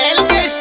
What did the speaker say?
El que